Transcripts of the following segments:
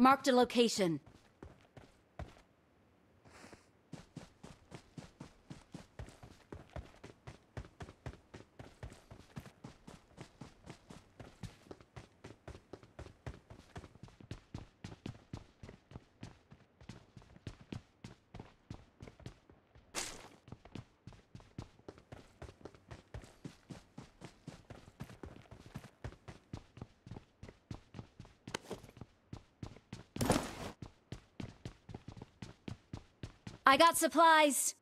Marked a location. I got supplies.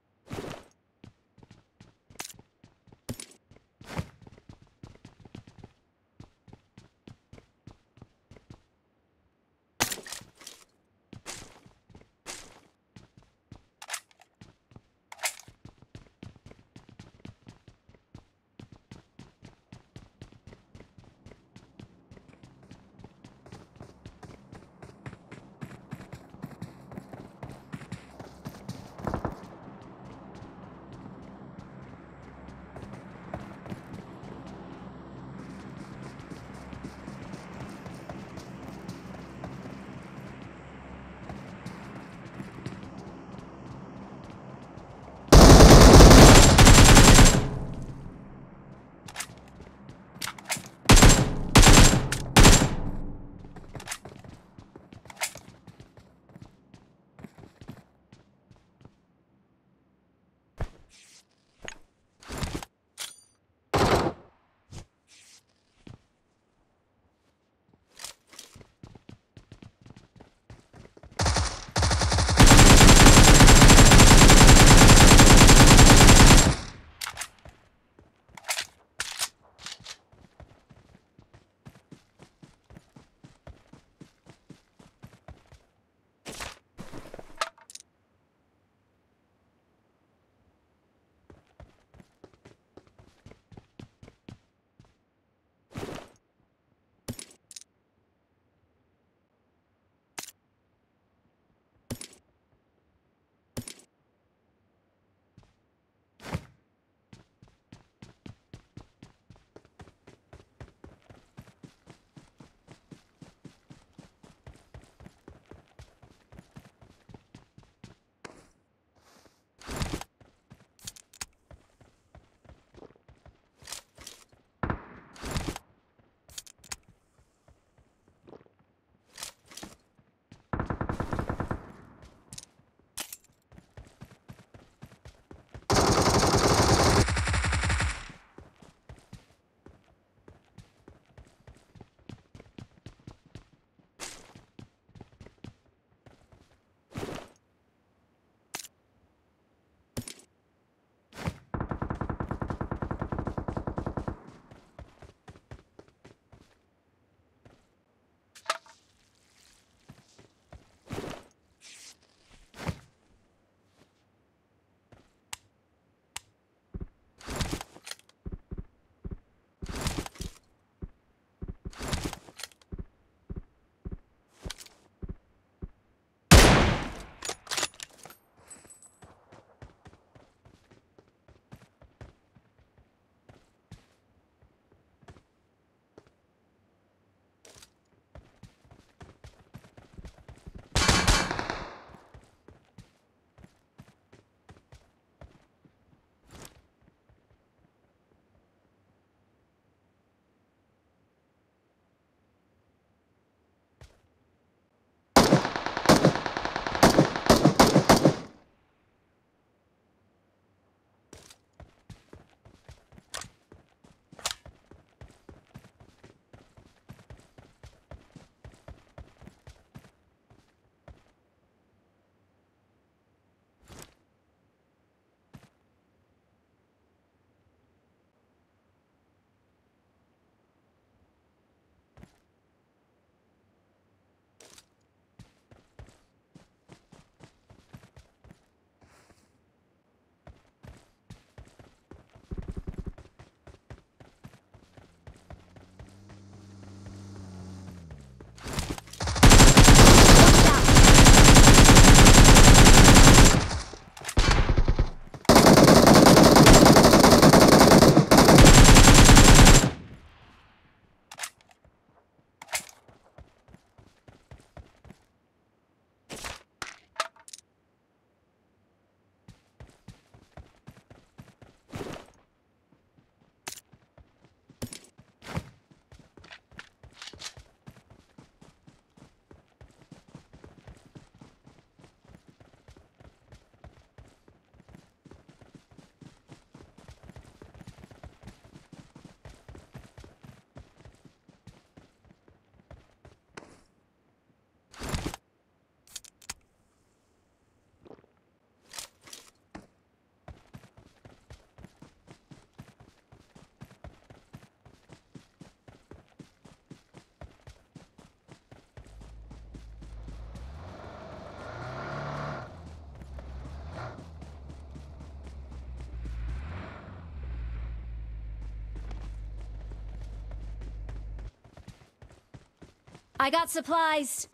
I got supplies.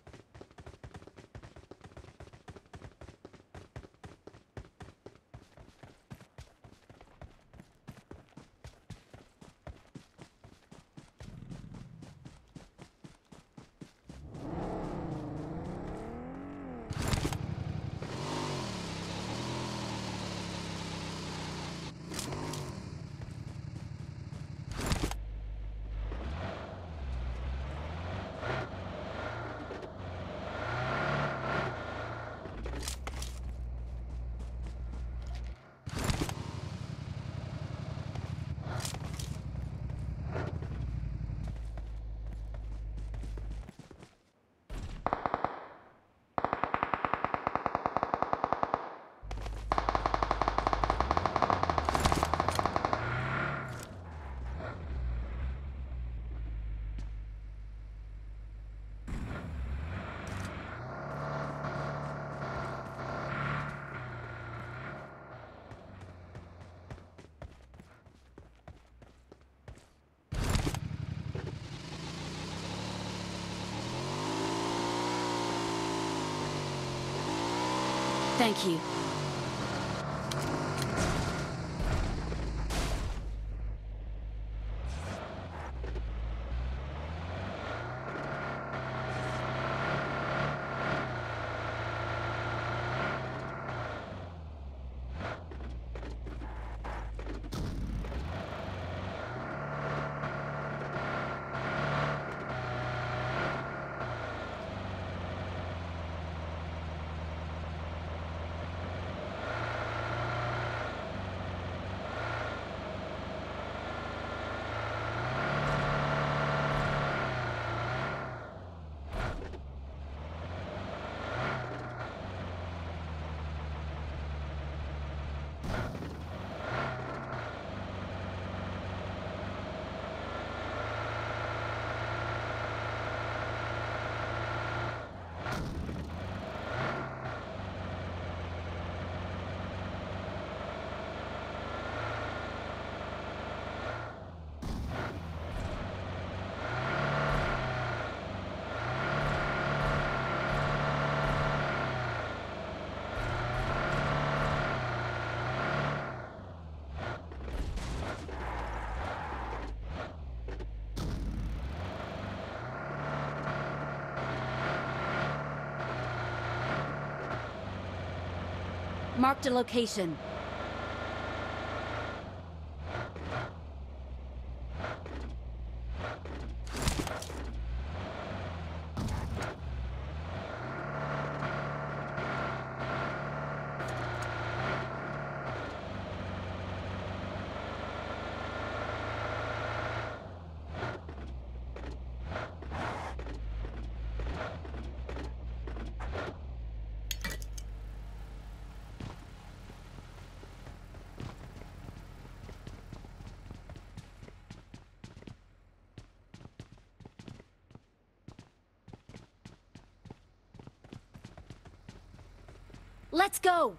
Marked a location. Let's go!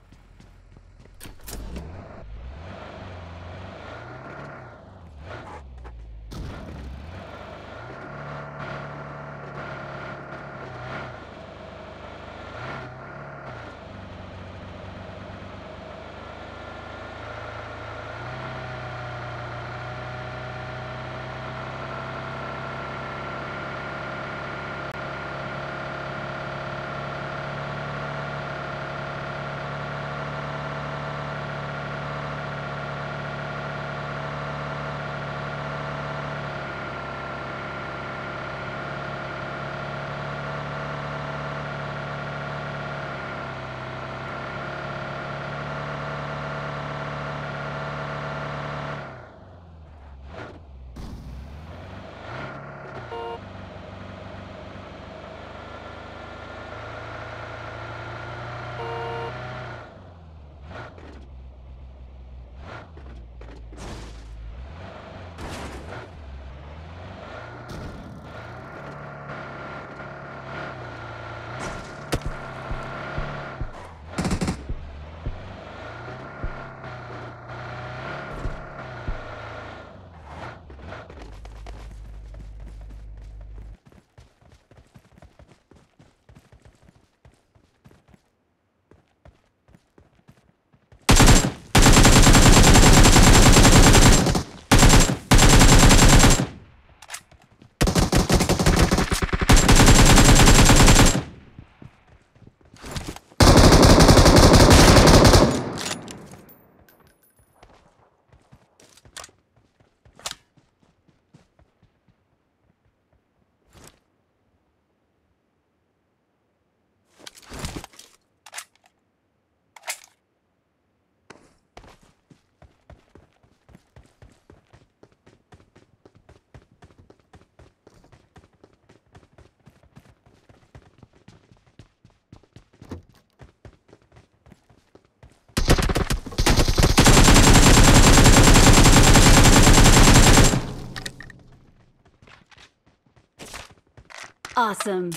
Awesome.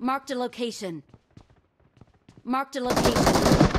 Marked a location. Marked a location.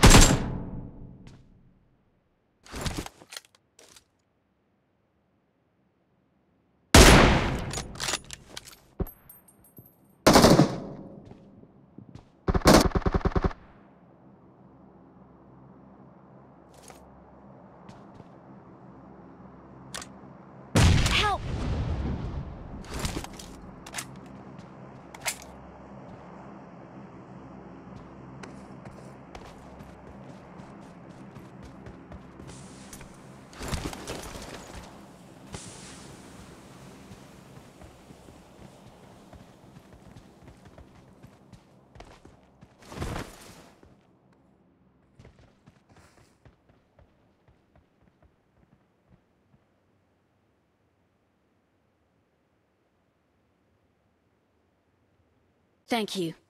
Thank you.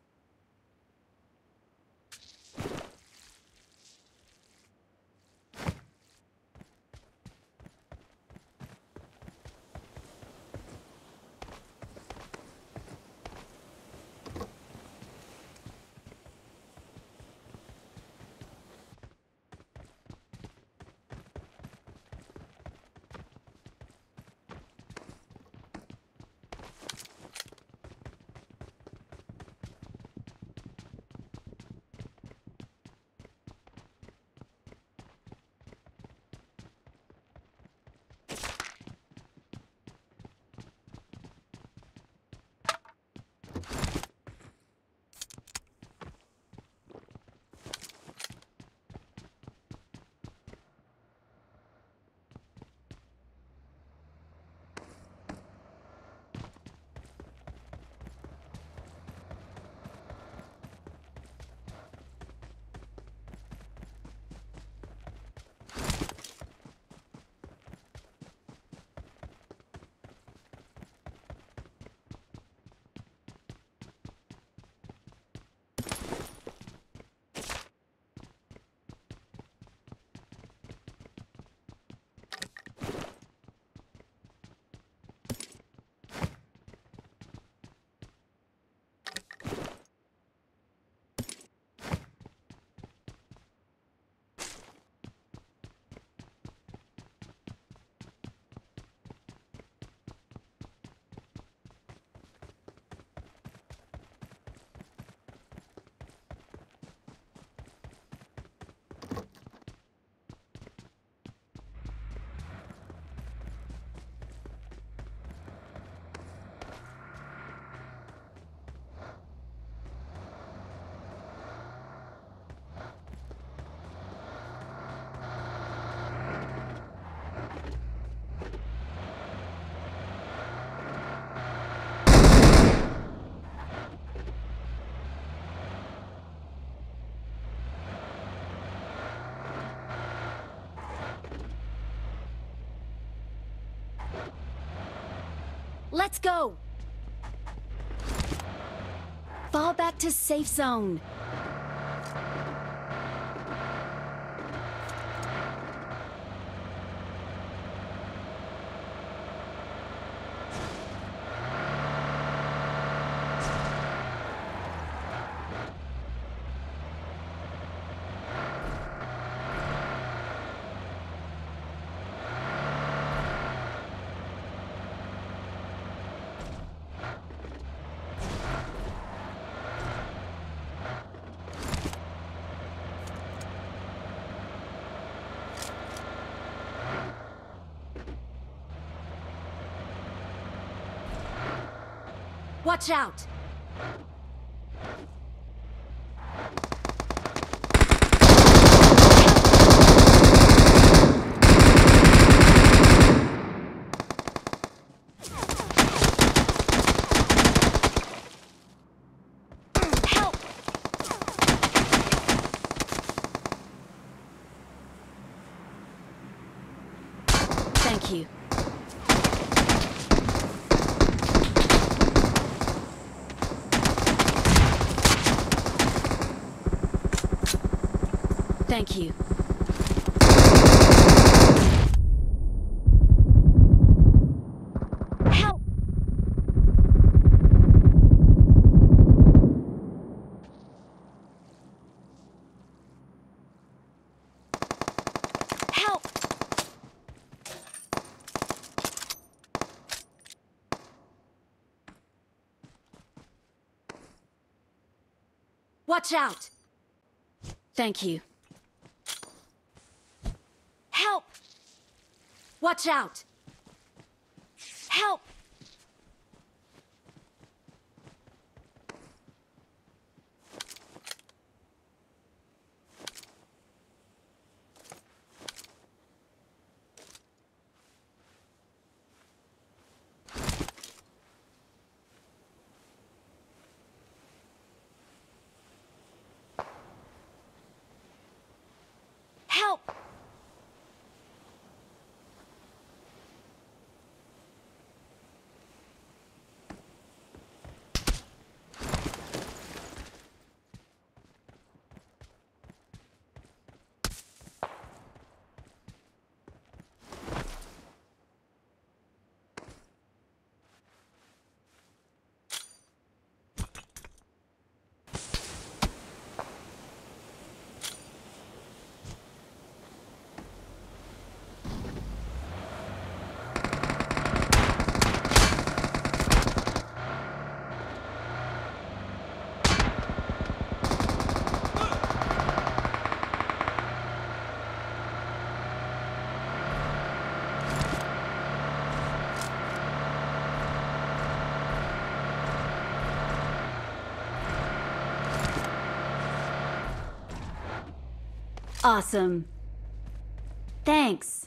Let's go! Fall back to safe zone. Watch out! Thank you. Thank you. Help! Help! Watch out! Thank you. Help! Watch out! Help! Help! Awesome. Thanks.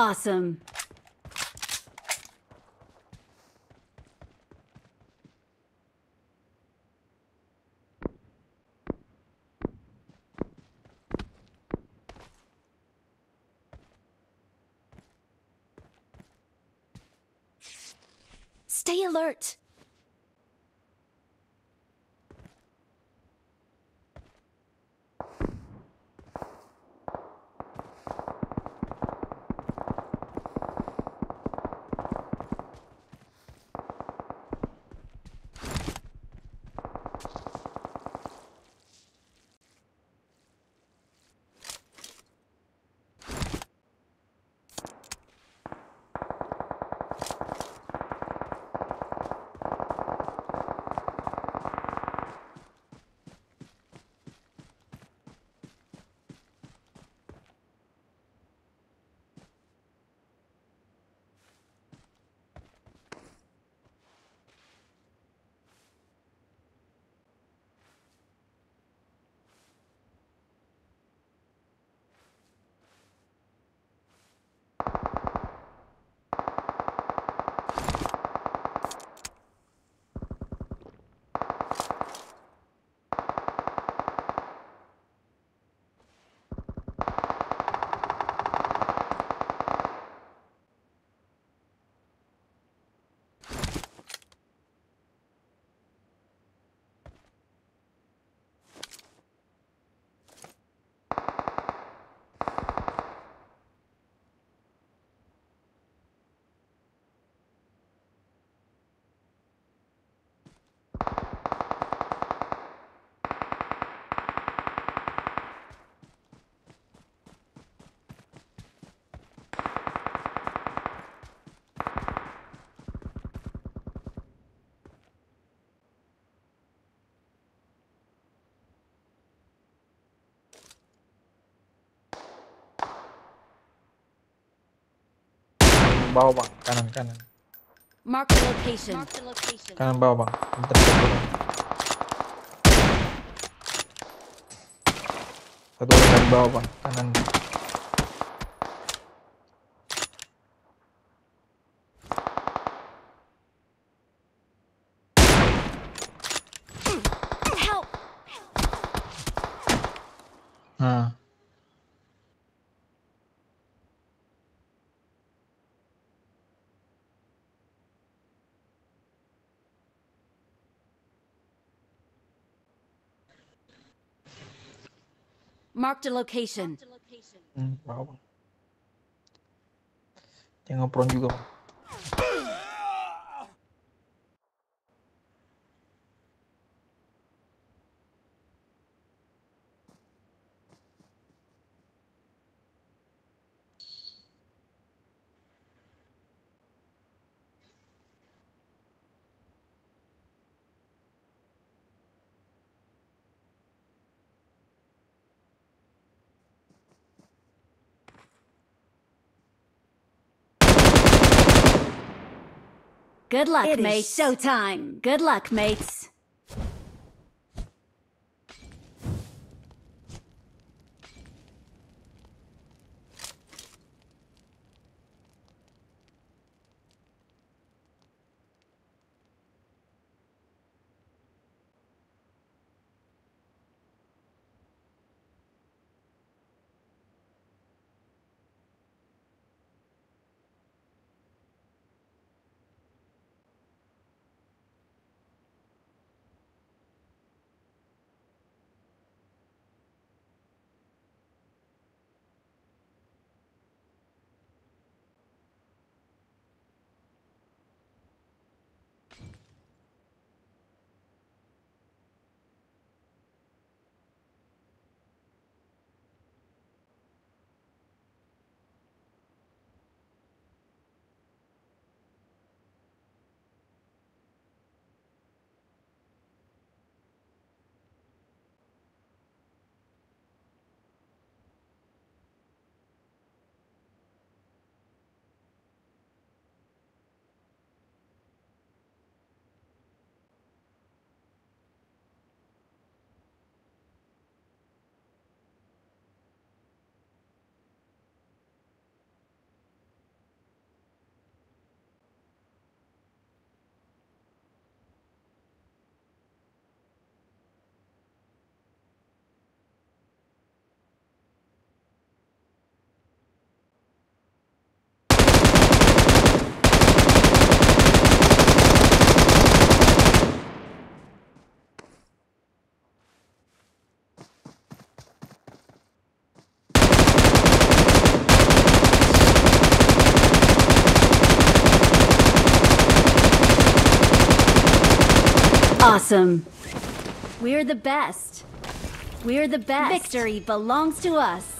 Awesome. Stay alert. Bawah bang. Kanan kanan. Mark the location. Kanan bawah bang. Bentar satu orang bawah bang. Kanan Marked a location. Hmm, bang dia ngepron juga Good luck, It is mates. Showtime. Good luck, mates. Awesome. We're the best. We're the best. Victory belongs to us.